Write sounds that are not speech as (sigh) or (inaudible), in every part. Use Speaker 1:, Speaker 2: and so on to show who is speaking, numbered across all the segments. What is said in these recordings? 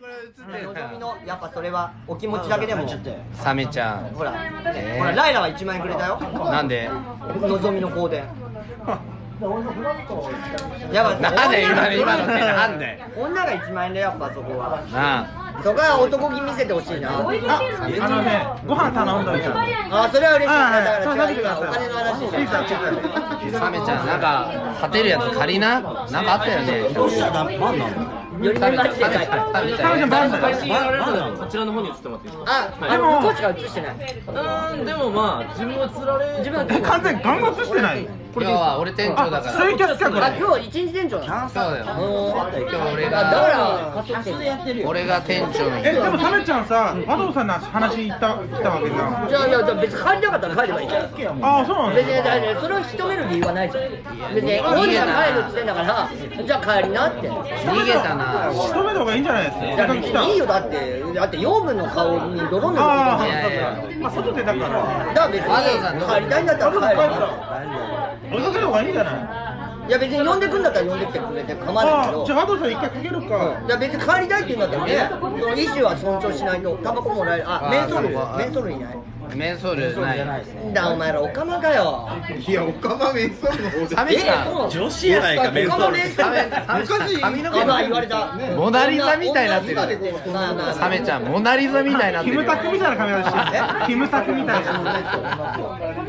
Speaker 1: のぞみのやっぱそれはお気持ちだけでも。
Speaker 2: サメちゃん。
Speaker 1: ほら、
Speaker 2: えー。
Speaker 1: ほらライラは1万円くれたよ。
Speaker 2: なんで？
Speaker 1: のぞみの香典。(laughs) やっぱ
Speaker 2: なんで今の今のってなんで
Speaker 1: 女が1万円で？やっぱそこは。
Speaker 2: な
Speaker 1: そこは男気見せてほしいな。
Speaker 3: あのねご飯頼んだじゃん
Speaker 1: あそれは嬉しい。
Speaker 3: あ
Speaker 1: だから違う
Speaker 3: 食べてください
Speaker 1: 今お金の話じゃん。
Speaker 2: あサメちゃんなんか勝てるやつ借りな？なんかあったよね。
Speaker 4: どうした？らバンなの？
Speaker 1: よりメンバー来てない
Speaker 2: サメち
Speaker 3: サメちゃんバン
Speaker 5: こちらの方に移ってもらっていいですか？
Speaker 1: あ、あの向こうしか映してない。
Speaker 5: うんでもまあ自分は釣られ
Speaker 1: 自分は
Speaker 3: え完全にガンガン映してない
Speaker 2: 今日は俺店長だから。
Speaker 3: ツイキャスかこ
Speaker 1: あ、
Speaker 3: れ
Speaker 1: 今日一日店長なの？
Speaker 2: そうだよ。今日俺
Speaker 1: だか
Speaker 2: が
Speaker 1: ら仮想店
Speaker 4: やってるよ。
Speaker 2: 俺が店長の
Speaker 3: えでもサメちゃんさ和道さんの話言った来たわけじゃん。
Speaker 1: じゃあいやじゃあ別に帰りたかったら帰ればいいじゃん。
Speaker 3: ああそうなん
Speaker 1: 別に
Speaker 3: だ
Speaker 1: だってそれを引き止める理由はないじゃん。別に本人が帰るって言ってんだからじゃあ帰りなって。
Speaker 2: 逃げたな。
Speaker 3: 仕留めた方がいいんじゃないですか。
Speaker 1: いいいよ。だってだって養分の顔に泥塗る
Speaker 3: ああ外でだから。
Speaker 1: だから別に帰りたいんだったら帰る
Speaker 3: 追いかけた方がいいんじゃな。い
Speaker 1: いや別に呼んでくんだったら呼んできてくれて構わないけど。
Speaker 3: じゃあ和道さん一回かけるか。
Speaker 1: いや別に帰りたいって言うんだったらね、その意思は尊重しないと、タバコもらえる、あ、メンソール、メンソールいない。
Speaker 2: メンソールない
Speaker 1: んだお前らおかまかよ。
Speaker 4: いや、おかまめんそうの方
Speaker 2: サメさん。
Speaker 4: 女子やないか、メンソール。
Speaker 2: サメサメさん髪の毛
Speaker 1: 今言われた。
Speaker 2: モナリザみたいになってる
Speaker 1: 今出てまあまあ。
Speaker 2: サメちゃんモナリザみたいになってる
Speaker 3: キムタクみたいな髪型してる。キムタクみたいな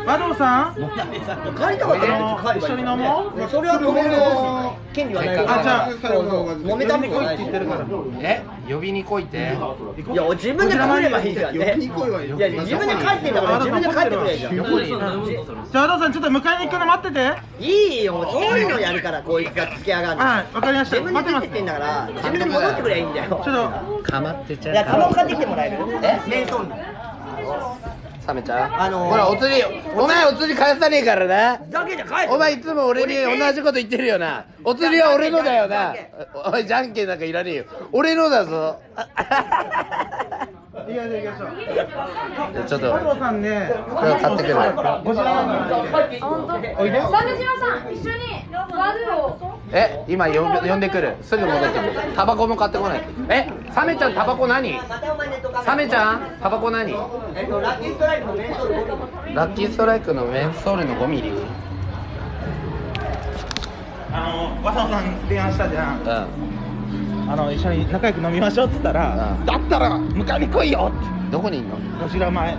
Speaker 3: 和道さん？
Speaker 1: 帰りたかったら別に帰ればいい
Speaker 3: 一緒に飲もう？
Speaker 1: それは止めの権利はない。から。
Speaker 3: あじゃあ。
Speaker 1: そうそう。揉めたない。し。
Speaker 3: 言ってるから。
Speaker 2: え？呼びに来いって。
Speaker 1: いや、自分で来ればいいじゃん
Speaker 4: いはい。
Speaker 1: や、自分で帰ってんだから、自分で帰ってくれじゃん。
Speaker 3: じゃあ和道さんちょっと迎えに行くの待ってて。
Speaker 1: いいよ、そういうのやるから、こいつがつけ上がるの。
Speaker 3: はいわかりました。
Speaker 1: 自分で出てってんだから、自分で戻ってくればいいんだよ。
Speaker 3: ちょっと。
Speaker 2: かまってち
Speaker 1: いや、
Speaker 2: ゃ
Speaker 1: タバコ買ってきてもらえる？え？メンソール。
Speaker 2: サメちゃん。
Speaker 1: あのー
Speaker 2: ほらお釣りお前お釣り返さねえからな。
Speaker 1: だけで帰
Speaker 2: お前いつも俺に同じこと言ってるよな。お釣りは俺のだよな。おいじゃんけんなんかいらねえよ。俺のだぞ (laughs)
Speaker 3: いやいやいや
Speaker 2: ちょっと
Speaker 3: さんね
Speaker 2: これ買ってくる
Speaker 3: こちらおいで
Speaker 6: 鮫島さん、一緒にガルを。
Speaker 2: え今呼ん呼んでくるすぐ戻ってくるタバコも買ってこないえサメちゃんタバコ何？サメちゃんタバコ何？
Speaker 1: えっと、ラッキーストライクのメンソール5ミ。
Speaker 2: ラッキーストライクのメンソールの5ミ。リうん
Speaker 3: あの和道さん提案したじゃんあの一緒に仲良く飲みましょうっつったら
Speaker 2: うん
Speaker 3: だったら迎えに来いよって。
Speaker 2: どこにいんの？
Speaker 3: ゴジラ前。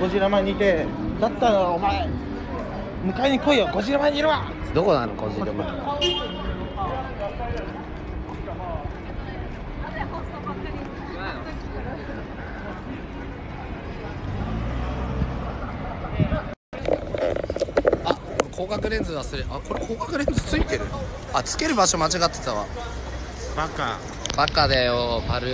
Speaker 3: ゴジラ前にいてだったらお前迎えに来いよ。ゴジラ前にいるわ
Speaker 2: どこなの？個人でも角レンズ忘れあこれ広角レンズついてる？あつける場所間違ってたわ。
Speaker 3: バカ。
Speaker 2: バカだよパル。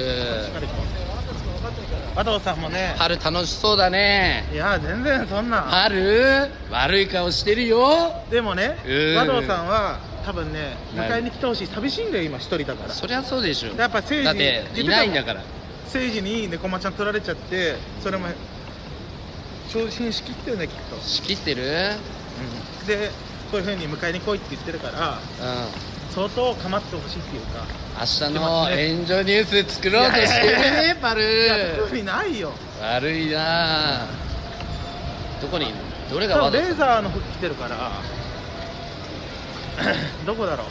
Speaker 3: 和道さんもね
Speaker 2: パル楽しそうだね
Speaker 3: いや全然そんな
Speaker 2: パル悪い顔してるよ。
Speaker 3: でもね
Speaker 2: うん
Speaker 3: 和道さんは多分ね
Speaker 2: 何
Speaker 3: 迎えに来てほしい寂しいんだよ。今一人だから
Speaker 2: そりゃそうでしょ
Speaker 3: やっぱ政治
Speaker 2: だっていないんだから
Speaker 3: 政治に猫町ちゃん取られちゃってそれも昇進しきってるねきっと、
Speaker 2: 仕切ってる
Speaker 3: うんでこういうふうに迎えに来いって言ってるから
Speaker 2: うん。
Speaker 3: 相当構ってほしいっていうか。
Speaker 2: 明日の炎上ニュース作ろうとしてるねパル
Speaker 3: いや特にないよ。
Speaker 2: 悪いなあ。どこにいるの？どれが
Speaker 3: 多分レーザーの服着てるから (coughs) どこだろう。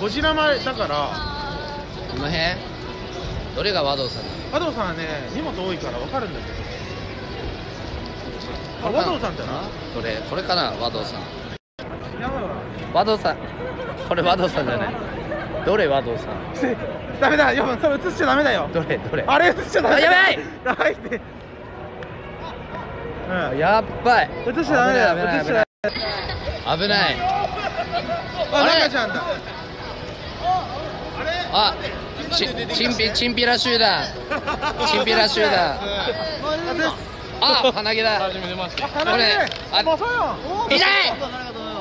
Speaker 3: ゴジラ前だから。
Speaker 2: この辺？どれがワドさんなの？
Speaker 3: 和道さんはね荷物多いから分かるんだけど。あ和道さんってな
Speaker 2: これこれかなワドさん。
Speaker 3: やばいわ
Speaker 2: ワドさん。これワドさんじゃない？どれワドさん？
Speaker 3: せダメだやばいそれ映しちゃダメだよ。
Speaker 2: どれどれ？
Speaker 3: あれ映しちゃダメ
Speaker 2: あやばい！
Speaker 3: やばいって。うん
Speaker 2: やっばい。
Speaker 3: 映しちゃダメだよ。映しちゃ
Speaker 2: 危ない。
Speaker 3: あ
Speaker 2: あれ
Speaker 3: 中ちゃんだ
Speaker 2: あちチンピチンピラ集団。チンピラ集団あ鼻毛だ。
Speaker 3: あ
Speaker 2: これあ
Speaker 3: もうそうよ。
Speaker 2: 痛い。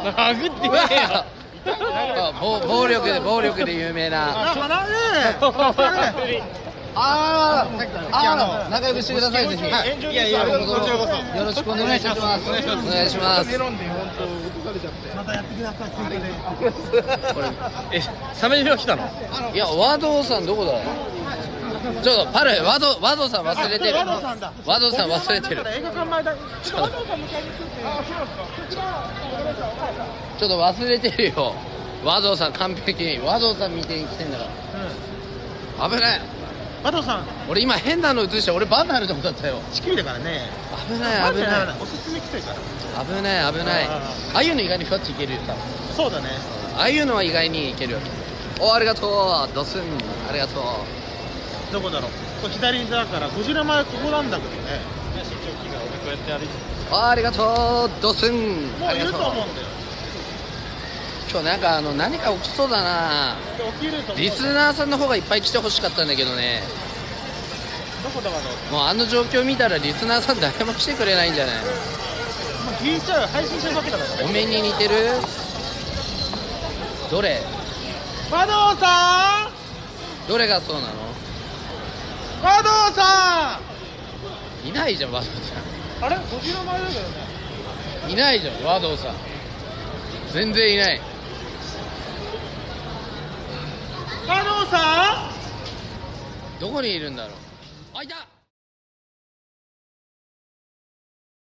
Speaker 2: 殴ってねえよ。あ暴暴力で暴力で有名な。
Speaker 3: あ鼻ね鼻ね。
Speaker 2: ああーあー仲良くしてくださいぜひ。
Speaker 3: いやいやこちらこそ
Speaker 2: よろしくお願いします。お願いします。
Speaker 3: メロンで本当。落とされちゃってまたやってください。
Speaker 2: これ
Speaker 5: えサメには来たの？
Speaker 2: いや和道さんどこだ？ちょっとパル和道和道さん忘れてる。
Speaker 3: 和道さん
Speaker 2: 忘れてる。
Speaker 3: ちょっと
Speaker 2: 忘れてるよ。和道さん完璧に和道さん見てきてんだから。危ない。
Speaker 3: 和道さん。
Speaker 2: 俺今変なの映して俺バンなると思ったよ。
Speaker 3: 地球だからね。
Speaker 2: 危ない危ない。
Speaker 3: おすすめきついから。
Speaker 2: 危ない危ない。
Speaker 3: あ
Speaker 2: ああいうの意外にふわっといけるよ多分。
Speaker 3: そうだね。
Speaker 2: ああいうのは意外にいけるよ。おありがとう。ドスン。ありがとう
Speaker 3: どこだろう。これ左だから。ゴジラ前ここなんだけどね。
Speaker 2: あありがとう。ドスン。
Speaker 3: もういると思うんだよ。
Speaker 2: 今日なんかあの何か起きそうだな。
Speaker 3: 起きると思う。
Speaker 2: リスナーさんの方がいっぱい来てほしかったんだけどね。
Speaker 3: どこだろう。
Speaker 2: もうあの状況見たらリスナーさん誰も来てくれないんじゃない？
Speaker 3: もう聞いちゃう配信してるわけだから
Speaker 2: お目に似てる？どれ？
Speaker 3: 和道さ
Speaker 2: どれがそうなの？
Speaker 3: ん和道さ
Speaker 2: いないじゃん和道さ
Speaker 3: ん。あれ？ゴジラ前だけどね。
Speaker 2: んいないじゃん和道さん。全然いない。
Speaker 3: 和道さん？
Speaker 2: どこにいるんだろう。あいた